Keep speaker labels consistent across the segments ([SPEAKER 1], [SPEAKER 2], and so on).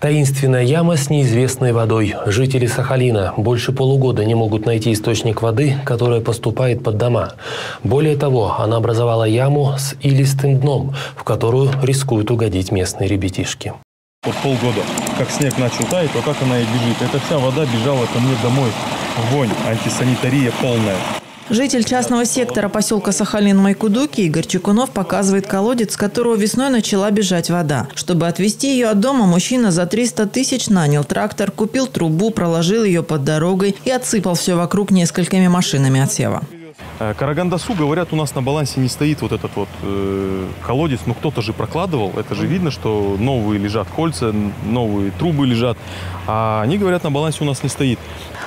[SPEAKER 1] Таинственная яма с неизвестной водой. Жители Сахалина больше полугода не могут найти источник воды, которая поступает под дома. Более того, она образовала яму с илистым дном, в которую рискуют угодить местные ребятишки.
[SPEAKER 2] Вот полгода, как снег начал таять, вот так она и бежит. Эта вся вода бежала ко мне домой. Вонь, антисанитария полная.
[SPEAKER 3] Житель частного сектора поселка Сахалин-Майкудуки Игорь Чекунов показывает колодец, с которого весной начала бежать вода. Чтобы отвезти ее от дома, мужчина за 300 тысяч нанял трактор, купил трубу, проложил ее под дорогой и отсыпал все вокруг несколькими машинами отсева.
[SPEAKER 2] Э, Карагандасу, говорят, у нас на балансе не стоит вот этот вот э, колодец. Ну, кто-то же прокладывал. Это же видно, что новые лежат кольца, новые трубы лежат. А они говорят, на балансе у нас не стоит.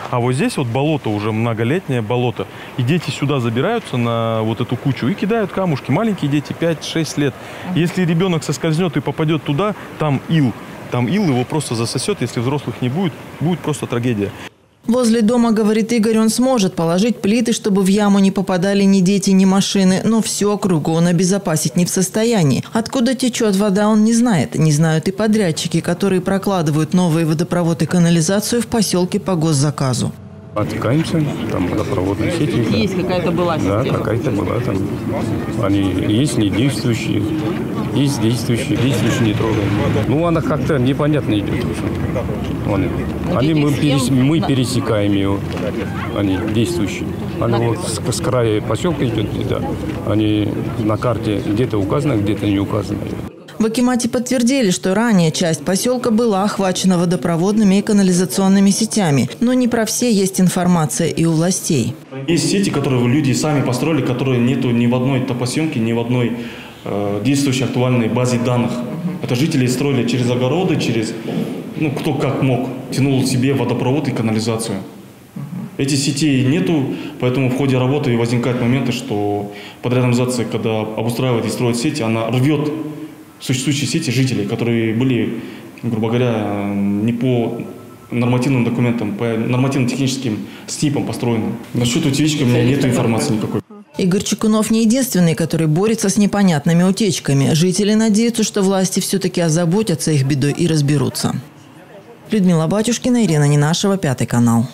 [SPEAKER 2] А вот здесь вот болото, уже многолетнее болото. И дети сюда забираются на вот эту кучу и кидают камушки. Маленькие дети, 5-6 лет. Если ребенок соскользнет и попадет туда, там ил. Там ил его просто засосет. Если взрослых не будет, будет просто трагедия.
[SPEAKER 3] Возле дома, говорит Игорь, он сможет положить плиты, чтобы в яму не попадали ни дети, ни машины, но всю округу он обезопасить не в состоянии. Откуда течет вода, он не знает. Не знают и подрядчики, которые прокладывают новые водопровод и канализацию в поселке по госзаказу.
[SPEAKER 4] Отвлекаемся, там водопроводные сети.
[SPEAKER 3] Есть какая-то была
[SPEAKER 4] Да, какая-то была там. Они есть не действующие, есть действующие, действующие не трогаем. Ну, она как-то непонятно идет уже. Они, они мы, перес, мы пересекаем ее, они действующие. Они вот с, с края поселка идет, да. Они на карте где-то указаны, где-то не указаны.
[SPEAKER 3] В Акимате подтвердили, что ранее часть поселка была охвачена водопроводными и канализационными сетями, но не про все есть информация и у властей.
[SPEAKER 5] Есть сети, которые люди сами построили, которые нету ни в одной топосъемке, ни в одной э, действующей актуальной базе данных. Это жители строили через огороды, через, ну, кто как мог, тянул себе водопровод и канализацию. Этих сетей нету, поэтому в ходе работы возникают моменты, что подрядная когда обустраивает и строит сети, она рвет существующие сети жителей, которые были, грубо говоря, не по нормативным документам, по нормативно-техническим СНИПам построены. Насчет утечки у меня нет информации никакой.
[SPEAKER 3] Игорь Чекунов не единственный, который борется с непонятными утечками. Жители надеются, что власти все-таки озаботятся их бедой и разберутся. Людмила Батюшкина, Ирина Нинашева, Пятый канал.